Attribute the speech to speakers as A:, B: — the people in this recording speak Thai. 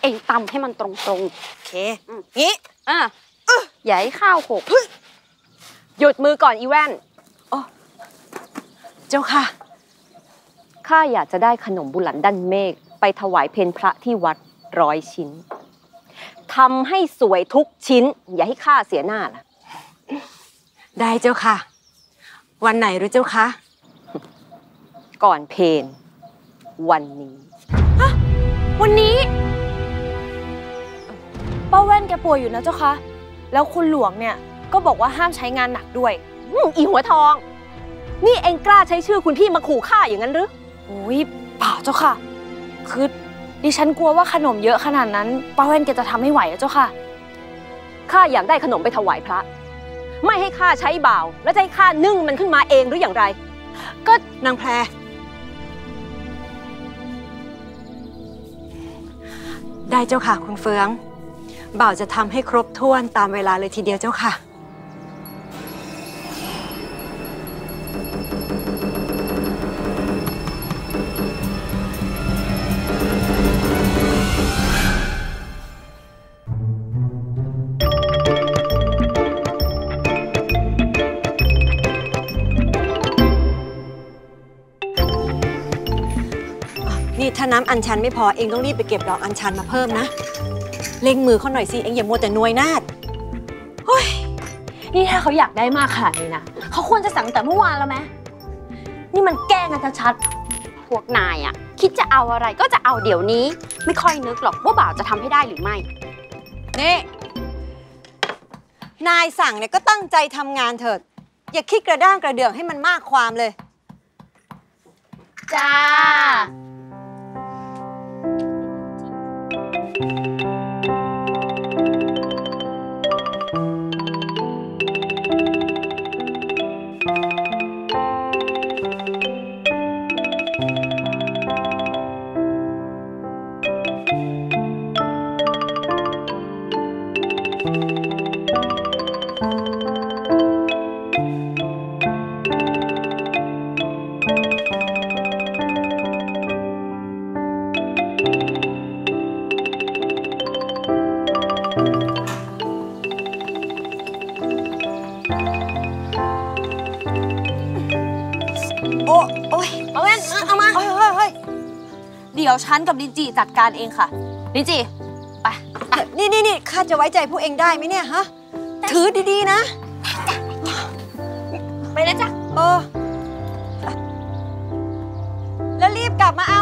A: เองตำให้มันตรง
B: โอเคงี้
A: ๆอะอย่าให้ข้าวหก หยุดมือก่อนอีแว่น
B: เจ้าค่ะ
A: ข้าอยากจะได้ขนมบุหลันดันเมฆไปถวายเพนพระที่วัดร้อยชิ้นทำให้สวยทุกชิ้น อย่าให้ข้าเสียหน้าล่ะ
B: ได้เจ้าค่ะ วันไหนหรือเจ้าคะ
A: ก่อนเพนวันนี้
C: วัน ป่วยอยู่นะเจ้าคะ แล้วคุณหลวงเนี่ยก็บอกว่าห้ามใช้งานหนักด้วย
A: อืมอีหัวทอง นี่เองกล้าใช้ชื่อคุณพี่มาขู่ข้าอย่างนั้นหรือ
C: โอ้ยเปล่าเจ้าค่ะ คือดิฉันกลัวว่าขนมเยอะขนาดนั้นป้าแว่นแกจะทำไม่ไหวอะเจ้าค่ะ
A: ข้าอยากได้ขนมไปถวายพระ ไม่ให้ข้าใช้บ่าว แล้วจะให้ข้านึ่งมันขึ้นมาเองหรืออย่างไร
B: ก็นางแพร ได้เจ้าค่ะคุณเฟือง บ่าวจะทำให้ครบถ้วนตามเวลาเลยทีเดียวเจ้าค่ะ นี่ถ้าน้ำอัญชันไม่พอเองต้องรีบไปเก็บดอกอัญชันมาเพิ่มนะ เล็งมือเขาหน่อยสิ เองอย่ามัวแต่นวยนาด
C: นี่ถ้าเขาอยากได้มากขนาดนี้นะเขาควรจะสั่งแต่เมื่อวานแล้วไหมนี่มันแกล้งกันชัด
A: พวกนายอะคิดจะเอาอะไรก็จะเอาเดี๋ยวนี้ ไม่ค่อยนึกหรอกว่าบ่าวจะทำให้ได้หรือไม่
B: นี่ นายสั่งเนี่ยก็ตั้งใจทำงานเถิด อย่าคิดกระด้างกระเดื่องให้มันมากความเลย
C: จ้า
B: โอ้โอ้ย
C: ป้าแว่นเอามา
B: เฮ้ยเฮ้ยเฮ้ย
C: เดี๋ยวฉันกับลินจีจัดการเองค่ะลินจีไป
B: นี่นี่นี่ข้าจะไว้ใจพวกเองได้ไหมเนี่ยฮะ ถือดีๆนะ
C: ไปนะจ๊ะ
B: เออแล้วรีบกลับมาเอานะ